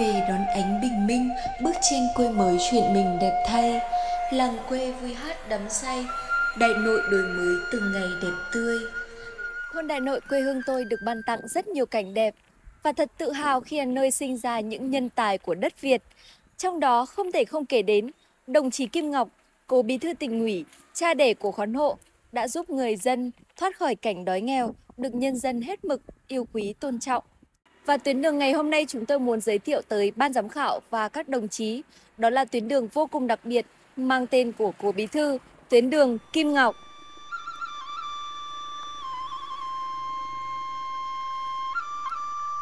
về đón ánh bình minh bước trên quê mới chuyện mình đẹp thay làng quê vui hát đắm say đại nội đổi mới từng ngày đẹp tươi Thôn Đại Nội quê hương tôi được ban tặng rất nhiều cảnh đẹp và thật tự hào khi là nơi sinh ra những nhân tài của đất Việt. Trong đó không thể không kể đến đồng chí Kim Ngọc, cố bí thư tỉnh ủy, cha đẻ của khoán hộ đã giúp người dân thoát khỏi cảnh đói nghèo, được nhân dân hết mực yêu quý tôn trọng. Và tuyến đường ngày hôm nay chúng tôi muốn giới thiệu tới ban giám khảo và các đồng chí, đó là tuyến đường vô cùng đặc biệt mang tên của cố bí thư, tuyến đường Kim Ngọc.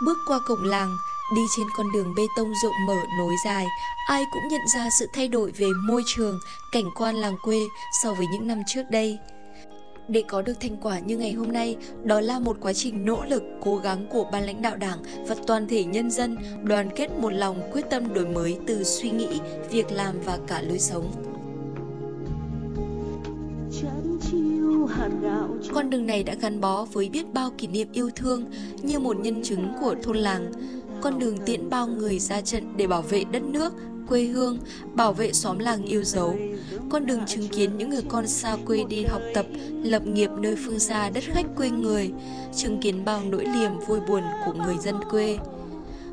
Bước qua cổng làng, đi trên con đường bê tông rộng mở nối dài, ai cũng nhận ra sự thay đổi về môi trường, cảnh quan làng quê so với những năm trước đây. Để có được thành quả như ngày hôm nay, đó là một quá trình nỗ lực, cố gắng của ban lãnh đạo đảng và toàn thể nhân dân đoàn kết một lòng quyết tâm đổi mới từ suy nghĩ, việc làm và cả lối sống. Con đường này đã gắn bó với biết bao kỷ niệm yêu thương như một nhân chứng của thôn làng. Con đường tiễn bao người ra trận để bảo vệ đất nước, quê hương, bảo vệ xóm làng yêu dấu. Con đường chứng kiến những người con xa quê đi học tập, lập nghiệp nơi phương xa đất khách quê người, chứng kiến bao nỗi niềm vui buồn của người dân quê.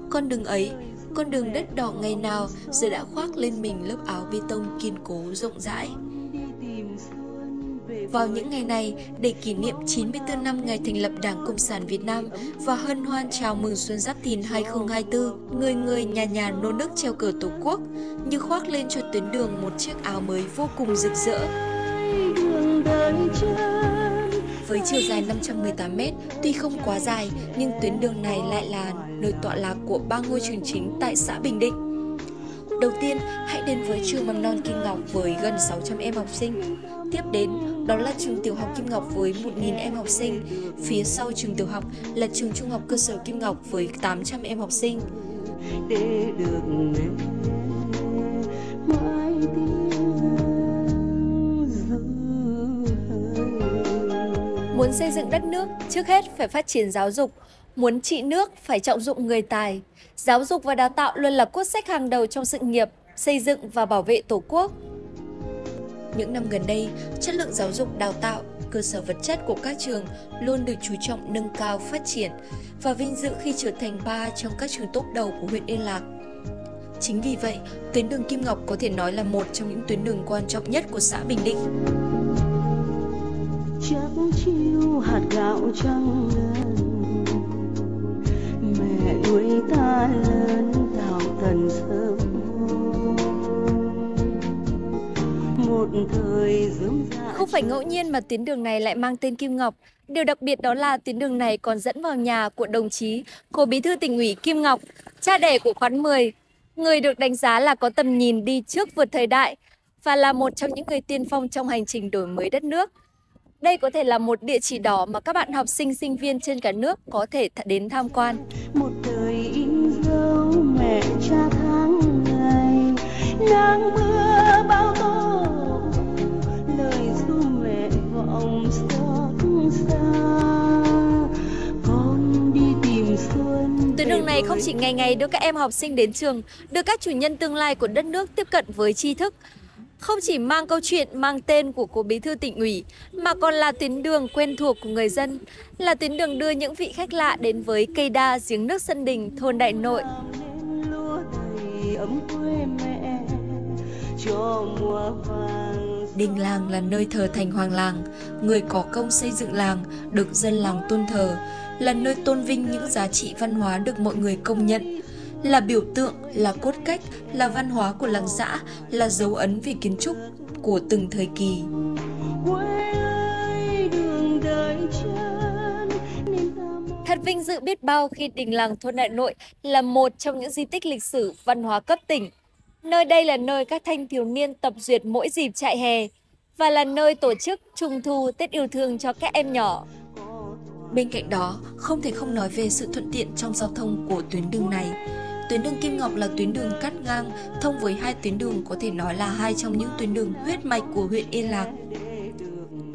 Con đường ấy, con đường đất đỏ ngày nào giờ đã khoác lên mình lớp áo bê tông kiên cố rộng rãi. Vào những ngày này, để kỷ niệm 94 năm ngày thành lập Đảng Cộng sản Việt Nam và hân hoan chào mừng Xuân Giáp Thìn 2024, người người nhà nhà nô nức treo cờ Tổ quốc, như khoác lên cho tuyến đường một chiếc áo mới vô cùng rực rỡ. Với chiều dài 518m, tuy không quá dài, nhưng tuyến đường này lại là nơi tọa lạc của ba ngôi trường chính tại xã Bình Định. Đầu tiên, hãy đến với trường mầm non Kim Ngọc với gần 600 em học sinh. Tiếp đến, đó là trường tiểu học Kim Ngọc với 1.000 em học sinh. Phía sau trường tiểu học là trường trung học cơ sở Kim Ngọc với 800 em học sinh. Để được mãi Muốn xây dựng đất nước, trước hết phải phát triển giáo dục. Muốn trị nước, phải trọng dụng người tài. Giáo dục và đào tạo luôn là cốt sách hàng đầu trong sự nghiệp, xây dựng và bảo vệ Tổ quốc. Những năm gần đây, chất lượng giáo dục đào tạo, cơ sở vật chất của các trường luôn được chú trọng nâng cao phát triển và vinh dự khi trở thành ba trong các trường tốt đầu của huyện Yên Lạc. Chính vì vậy, tuyến đường Kim Ngọc có thể nói là một trong những tuyến đường quan trọng nhất của xã Bình Định. Chắc chiêu hạt gạo trắng ngân Mẹ nuôi ta lớn tạo tần sớm Không phải ngẫu nhiên mà tuyến đường này lại mang tên Kim Ngọc. Điều đặc biệt đó là tuyến đường này còn dẫn vào nhà của đồng chí, cố bí thư tỉnh ủy Kim Ngọc, cha đẻ của khoán 10, người được đánh giá là có tầm nhìn đi trước vượt thời đại và là một trong những người tiên phong trong hành trình đổi mới đất nước. Đây có thể là một địa chỉ đỏ mà các bạn học sinh, sinh viên trên cả nước có thể đến tham quan. Một đời in dấu mẹ cha tháng ngày, nắng mưa này không chỉ ngày ngày đưa các em học sinh đến trường đưa các chủ nhân tương lai của đất nước tiếp cận với tri thức không chỉ mang câu chuyện mang tên của cố bí thư tỉnh ủy mà còn là tuyến đường quen thuộc của người dân, là tuyến đường đưa những vị khách lạ đến với cây đa giếng nước sân đình thôn Đại Nội. Đình làng là nơi thờ thành hoàng làng, người có công xây dựng làng, được dân làng tôn thờ, là nơi tôn vinh những giá trị văn hóa được mọi người công nhận, là biểu tượng, là cốt cách, là văn hóa của làng xã, là dấu ấn về kiến trúc của từng thời kỳ. Thật vinh dự biết bao khi đình làng thôn Đại Nội là một trong những di tích lịch sử văn hóa cấp tỉnh. Nơi đây là nơi các thanh thiếu niên tập duyệt mỗi dịp trại hè và là nơi tổ chức trung thu Tết yêu thương cho các em nhỏ. Bên cạnh đó, không thể không nói về sự thuận tiện trong giao thông của tuyến đường này. Tuyến đường Kim Ngọc là tuyến đường cắt ngang, thông với hai tuyến đường có thể nói là hai trong những tuyến đường huyết mạch của huyện Yên Lạc.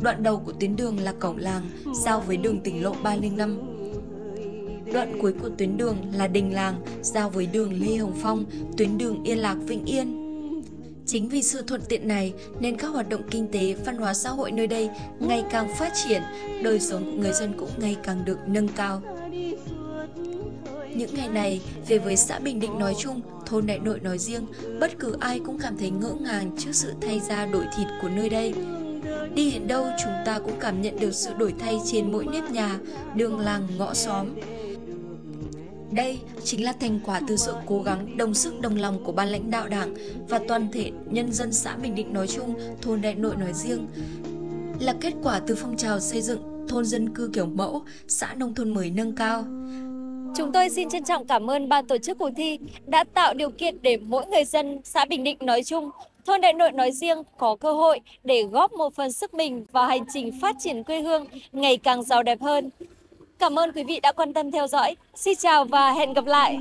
Đoạn đầu của tuyến đường là cổng làng, giao với đường tỉnh lộ 305. Đoạn cuối của tuyến đường là đình làng, giao với đường Lê Hồng Phong, tuyến đường Yên Lạc Vĩnh Yên. Chính vì sự thuận tiện này nên các hoạt động kinh tế, văn hóa xã hội nơi đây ngày càng phát triển, đời sống của người dân cũng ngày càng được nâng cao. Những ngày này, về với xã Bình Định nói chung, thôn Đại Nội nói riêng, bất cứ ai cũng cảm thấy ngỡ ngàng trước sự thay da đổi thịt của nơi đây. Đi đến đâu chúng ta cũng cảm nhận được sự đổi thay trên mỗi nếp nhà, đường làng, ngõ xóm. Đây chính là thành quả từ sự cố gắng đồng sức đồng lòng của ban lãnh đạo đảng và toàn thể nhân dân xã Bình Định nói chung, thôn Đại Nội nói riêng. Là kết quả từ phong trào xây dựng thôn dân cư kiểu mẫu, xã nông thôn mới nâng cao. Chúng tôi xin trân trọng cảm ơn ban tổ chức cuộc thi đã tạo điều kiện để mỗi người dân xã Bình Định nói chung, thôn Đại Nội nói riêng có cơ hội để góp một phần sức mình vào hành trình phát triển quê hương ngày càng giàu đẹp hơn. Cảm ơn quý vị đã quan tâm theo dõi. Xin chào và hẹn gặp lại!